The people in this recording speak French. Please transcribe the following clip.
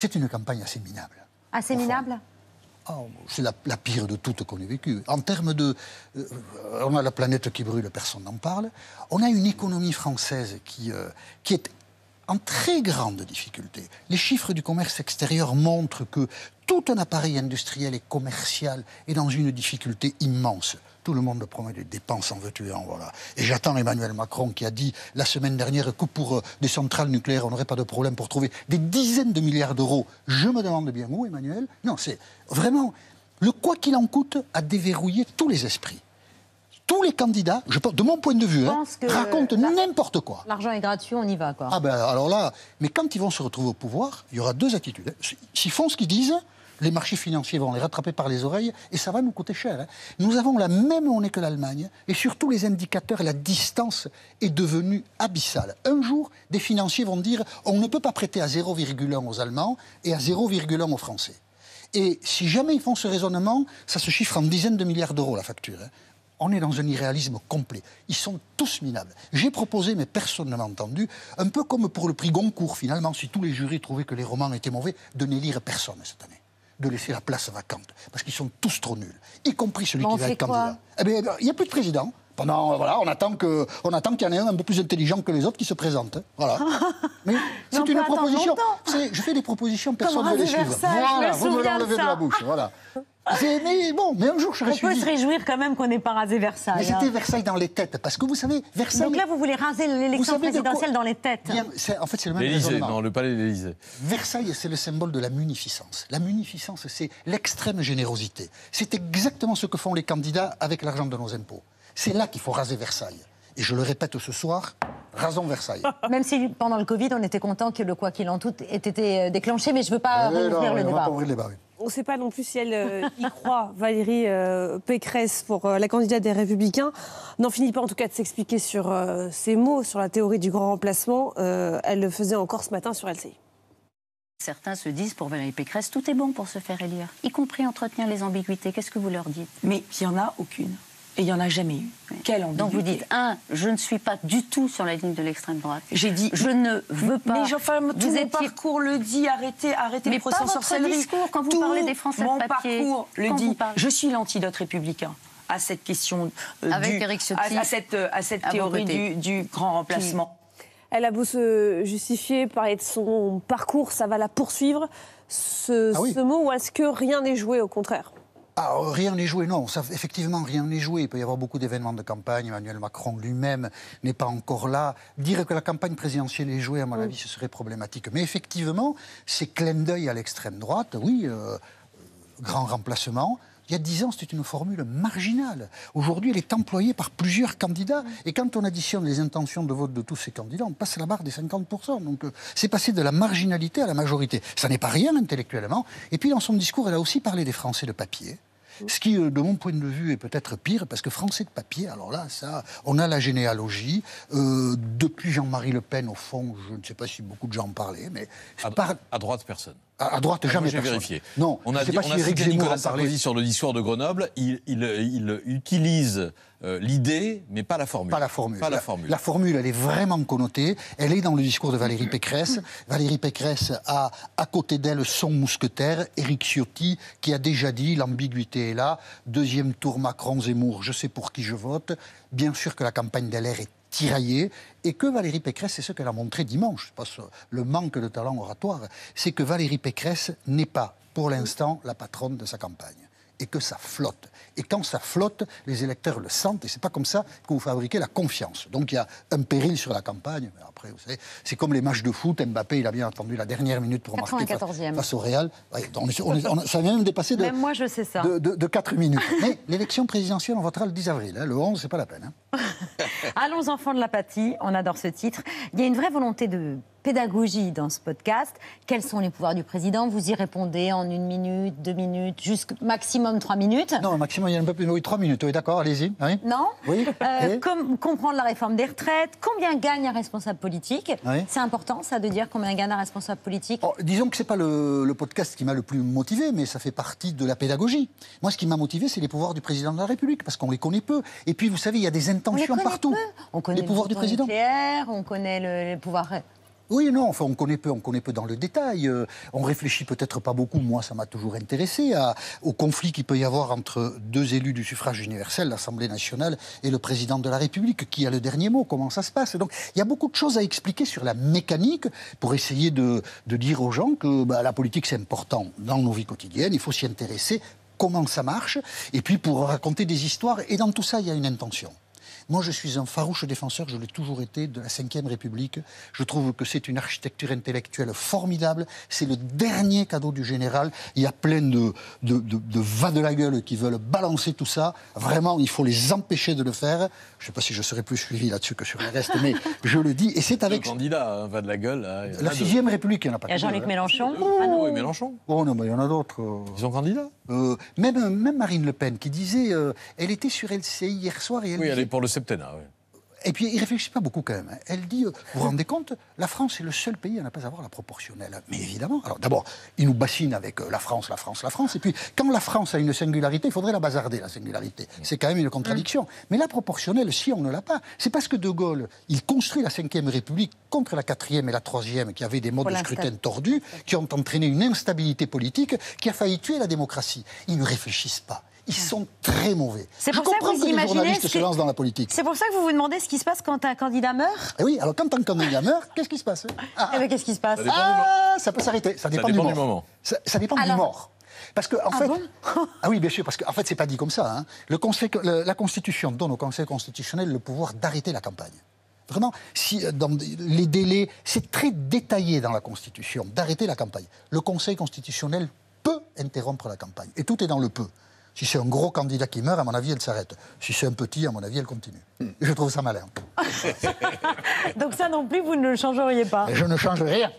C'est une campagne assez minable. Assez minable Oh, c'est la, la pire de toutes qu'on ait vécues. En termes de. euh, on a la planète qui brûle, personne n'en parle. On a une économie française qui, euh, qui est en très grande difficulté. Les chiffres du commerce extérieur montrent que tout un appareil industriel et commercial est dans une difficulté immense. Tout le monde promet des dépenses en veux-tu en. Et j'attends Emmanuel Macron qui a dit la semaine dernière que pour euh, des centrales nucléaires, on n'aurait pas de problème pour trouver des dizaines de milliards d'euros. Je me demande bien où, Emmanuel Non, c'est vraiment le quoi qu'il en coûte a déverrouillé tous les esprits. Tous les candidats, je pense, de mon point de vue, hein, racontent n'importe quoi. L'argent est gratuit, on y va, quoi. Ah ben alors là, mais quand ils vont se retrouver au pouvoir, il y aura deux attitudes. hein. S'ils font ce qu'ils disent, les marchés financiers vont les rattraper par les oreilles et ça va nous coûter cher. hein. Nous avons la même monnaie que l'Allemagne et sur tous les indicateurs, la distance est devenue abyssale. Un jour, des financiers vont dire on ne peut pas prêter à 0,1 aux Allemands et à 0,1 aux Français. Et si jamais ils font ce raisonnement, ça se chiffre en dizaines de milliards d'euros la facture. hein. On est dans un irréalisme complet. Ils sont tous minables. J'ai proposé, mais personne ne m'a entendu, un peu comme pour le prix Goncourt, finalement, si tous les jurys trouvaient que les romans étaient mauvais, de n'élire personne cette année. De laisser la place vacante. Parce qu'ils sont tous trop nuls. Y compris celui qui va être candidat. Eh bien, il n'y a plus de président. Pendant, euh, voilà, on attend que- on attend qu'il y en ait un un peu plus intelligent que les autres qui se présente. hein. Voilà. Mais c'est une proposition. Je fais des propositions, personne ne les suit. Voilà, vous me l'enlevez de la bouche. Voilà. Mais bon, mais un jour je serai on peut suivi. se réjouir quand même qu'on n'ait pas rasé Versailles. Mais hein. c'était Versailles dans les têtes. Parce que vous savez, Versailles. Donc là, vous voulez raser l'élection présidentielle dans les têtes. Bien, c'est- en fait, c'est le même L'Élysée, raisonnement. non, le palais de l'Élysée. Versailles, c'est le symbole de la munificence. La munificence, c'est l'extrême générosité. C'est exactement ce que font les candidats avec l'argent de nos impôts. C'est là qu'il faut raser Versailles. Et je le répète ce soir, rasons Versailles. Même si pendant le Covid, on était content que le quoi qu'il en tout ait été euh, déclenché, mais je ne veux pas Eh le ouvrir le débat. oui. On ne sait pas non plus si elle euh, y croit, Valérie euh, Pécresse, pour euh, la candidate des Républicains. N'en finit pas en tout cas de s'expliquer sur euh, ces mots, sur la théorie du grand remplacement. Euh, elle le faisait encore ce matin sur LCI. Certains se disent pour Valérie Pécresse, tout est bon pour se faire élire, y compris entretenir les ambiguïtés. Qu'est-ce que vous leur dites? Mais il n'y en a aucune. Et il n'y en a jamais eu. Quelle ambiguïté. Donc vous dites, un, je ne suis pas du tout sur la ligne de l'extrême droite. J'ai dit. Je ne veux pas. Mais enfin, tout Vous mon étiez- parcours le dit. Arrêtez, arrêtez Mais les procès pas en votre sorcellerie. discours quand vous Tout parlez des Français de Mon papier. parcours le Quand dit. Je suis l'antidote républicain à cette question euh, Avec du- Ciotti à, à cette, euh, à cette à vos théorie du, du grand remplacement. Elle a beau se justifier, parler de son parcours, ça va la poursuivre. Ce, Ah oui. ce mot, ou est-ce que rien n'est joué, au contraire? Ah, euh, rien n'est joué, non. Ça, effectivement, rien n'est joué. Il peut y avoir beaucoup d'événements de campagne. Emmanuel Macron lui-même n'est pas encore là. Dire que la campagne présidentielle est jouée, à mon avis, ce serait problématique. Mais effectivement, ces clins d'œil à l'extrême droite, oui, euh, grand remplacement. Il y a dix ans, c'était une formule marginale. Aujourd'hui, elle est employée par plusieurs candidats. Et quand on additionne les intentions de vote de tous ces candidats, on passe la barre des 50%. Donc, euh, c'est passé de la marginalité à la majorité. Ça n'est pas rien intellectuellement. Et puis, dans son discours, elle a aussi parlé des Français de papier. Ce qui, euh, de mon point de vue, est peut-être pire, parce que français de papier, alors là, ça, on a la généalogie. Euh, depuis Jean-Marie Le Pen, au fond, je ne sais pas si beaucoup de gens en parlaient, mais À, par- à droite, personne. À, droite, Ah, jamais J'ai vérifié. Non, on a, je sais dit- pas on si a Éric cité Zemmour Nicolas. Sarkozy sur le discours de Grenoble. Il, il- il utilise euh, l'idée, mais pas la formule. Pas la formule. Pas la formule. La formule, elle est vraiment connotée. Elle est dans le discours de Valérie Pécresse. Valérie Pécresse a à côté d'elle son mousquetaire, Éric Ciotti, qui a déjà dit l'ambiguïté est là. Deuxième tour Macron-Zemmour, je sais pour qui je vote. Bien sûr que la campagne d'LR est tiraillée et que Valérie Pécresse, c'est ce qu'elle a montré dimanche, le manque de talent oratoire, c'est que Valérie Pécresse n'est pas, pour l'instant, la patronne de sa campagne et que ça flotte. Et quand ça flotte, les électeurs le sentent, et c'est pas comme ça que vous fabriquez la confiance. Donc il y a un péril sur la campagne, mais après, vous savez, c'est comme les matchs de foot, Mbappé, il a bien attendu la dernière minute pour marquer face, 94e. face au Real. Ouais, on est- on est- on a- ça vient même dépasser de, Même moi, je sais ça. de, de- de 4 minutes. Mais l'élection présidentielle, on votera le 10 avril. hein. Le 11, c'est pas la peine. hein. Allons enfants de l'apathie, on adore ce titre. Il y a une vraie volonté de pédagogie dans ce podcast. Quels sont les pouvoirs du président? Vous y répondez en une minute, deux minutes, jusqu'à maximum trois minutes. Non, au maximum, il y a un peu plus. Oui, 3 minutes. Oui, d'accord, allez-y. Oui. Non? Oui. Euh, Et com- comprendre la réforme des retraites, combien gagne un responsable politique? Oui. C'est important, ça, de dire combien gagne un responsable politique? Oh, disons que c'est pas le, le podcast qui m'a le plus motivé, mais ça fait partie de la pédagogie. Moi, ce qui m'a motivé, c'est les pouvoirs du président de la République, parce qu'on les connaît peu. Et puis, vous savez, il y a des On intentions connaît partout. peu. On connaît les pouvoirs le du président. on connaît le, les pouvoirs Oui, non, enfin, on connaît peu, on connaît peu dans le détail. Euh, on réfléchit peut-être pas beaucoup. Moi, ça m'a toujours intéressé au conflit qu'il peut y avoir entre deux élus du suffrage universel, l'Assemblée nationale et le président de la République. Qui a le dernier mot Comment ça se passe Donc, il y a beaucoup de choses à expliquer sur la mécanique pour essayer de, de dire aux gens que bah, la politique c'est important dans nos vies quotidiennes. Il faut s'y intéresser. Comment ça marche Et puis pour raconter des histoires. Et dans tout ça, il y a une intention. Moi, je suis un farouche défenseur, je l'ai toujours été, de la Ve République. Je trouve que c'est une architecture intellectuelle formidable. C'est le dernier cadeau du général. Il y a plein de, de, de, de va de la gueule qui veulent balancer tout ça. Vraiment, il faut les empêcher de le faire. Je ne sais pas si je serai plus suivi là-dessus que sur le reste, mais je le dis. Et c'est Le avec candidat hein, va de la gueule. là, la. Sixième République, il n'y en a pas Il y a Jean-Luc hein. Mélenchon. Ah non, oui, Mélenchon. Oh non, mais il y en a d'autres. euh. Ils sont candidats Euh, même, même Marine Le Pen qui disait, euh, elle était sur LCI hier soir et elle Oui, elle est pour le septennat. oui. Et puis, il réfléchit pas beaucoup quand même. hein. Elle dit, euh, vous vous rendez compte, la France est le seul pays à ne pas avoir la proportionnelle. Mais évidemment. Alors d'abord, il nous bassine avec euh, la France, la France, la France. Et puis, quand la France a une singularité, il faudrait la bazarder, la singularité. C'est quand même une contradiction. Mais la proportionnelle, si on ne l'a pas, c'est parce que De Gaulle, il construit la Ve République contre la quatrième et la troisième, qui avaient des modes de scrutin tordus, qui ont entraîné une instabilité politique, qui a failli tuer la démocratie. Ils ne réfléchissent pas. Ils sont très mauvais. C'est Je pour ça que vous que les journalistes se lancent dans la politique. C'est pour ça que vous vous demandez ce qui se passe quand un candidat meurt Eh oui, alors quand un candidat meurt, qu'est-ce qui se passe? Ah, Eh bien, qu'est-ce qui se passe? Ça dépend du ah, ça peut s'arrêter. Ça dépend, dépend du, moment. Ça, ça dépend Alors- du mort. Parce que en Ah fait, bon? Ah oui, bien sûr, parce qu'en fait, c'est pas dit comme ça. hein. Le conseil, le- la Constitution donne au Conseil constitutionnel le pouvoir d'arrêter la campagne. Vraiment, si euh, dans les délais, c'est très détaillé dans la Constitution d'arrêter la campagne. Le Conseil constitutionnel peut interrompre la campagne, et tout est dans le peu. Si c'est un gros candidat qui meurt, à mon avis, elle s'arrête. Si c'est un petit, à mon avis, elle continue. Je trouve ça malin. Donc ça non plus, vous ne le changeriez pas. Je ne change rien.